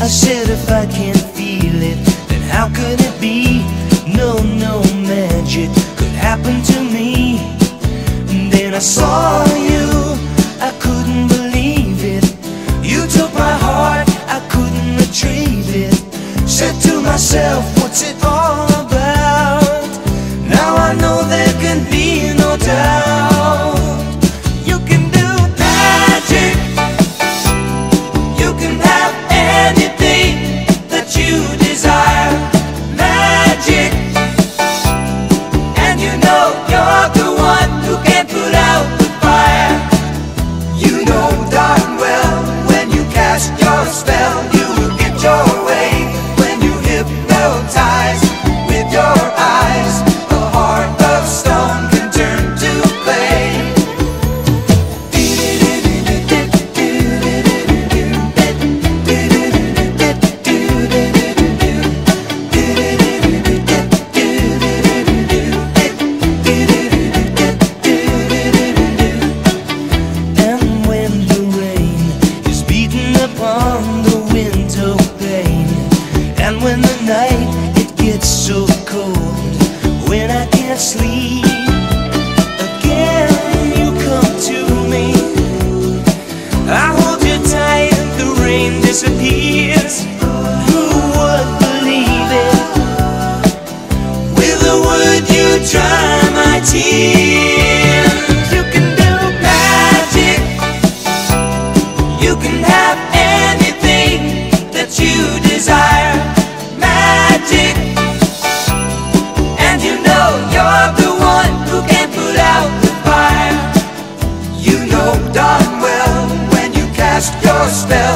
I said if I can't feel it, then how could it be? No, no magic could happen to me. And then I saw you, I couldn't believe it. You took my heart, I couldn't retrieve it. Said to myself, what's it all? with your eyes. A heart of stone can turn to clay. And when the rain is beating upon the window pane, and when the night gets so cold when I can't sleep. Again, you come to me. I hold you tight, the rain disappears. Who would believe it? With a word, you dry my tears. Step.